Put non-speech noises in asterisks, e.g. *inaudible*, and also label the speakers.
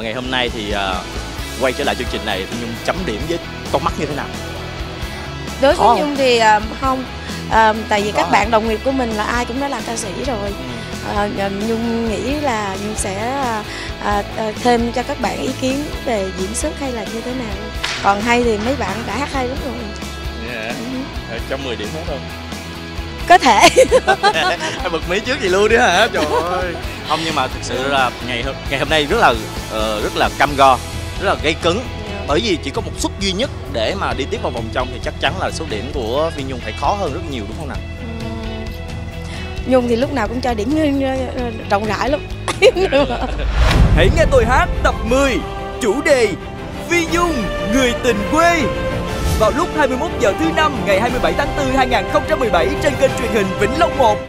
Speaker 1: và ngày hôm nay thì uh, quay trở lại chương trình này Phi Nhung chấm điểm với con mắt như thế nào?
Speaker 2: Đối với nhung thì à, không. À, tại vì
Speaker 1: Có
Speaker 2: các
Speaker 1: hả?
Speaker 2: bạn đồng nghiệp của mình là ai cũng đã là ca sĩ rồi. À, nhung nghĩ là nhung sẽ à, à, thêm cho các bạn ý kiến về diễn xuất hay là như thế nào. Còn hay thì mấy bạn đã hát hay lắm rồi.
Speaker 1: Yeah.
Speaker 2: Ừ,
Speaker 1: trong 10 điểm hết không?
Speaker 2: Có thể. *laughs*
Speaker 1: Bật mí trước gì luôn đi hả? Trời *laughs* ơi không nhưng mà thực sự là ngày hôm ngày hôm nay rất là ờ, rất là cam go rất là gây cứng bởi vì chỉ có một suất duy nhất để mà đi tiếp vào vòng trong thì chắc chắn là số điểm của Phi Nhung phải khó hơn rất nhiều đúng không nào?
Speaker 2: Nhung thì lúc nào cũng cho điểm ờ, rộng rãi lắm. *laughs*
Speaker 3: Hãy nghe tôi hát tập 10 Chủ đề Phi Nhung, người tình quê. Vào lúc 21 giờ thứ năm ngày 27 tháng 4 2017 trên kênh truyền hình Vĩnh Long 1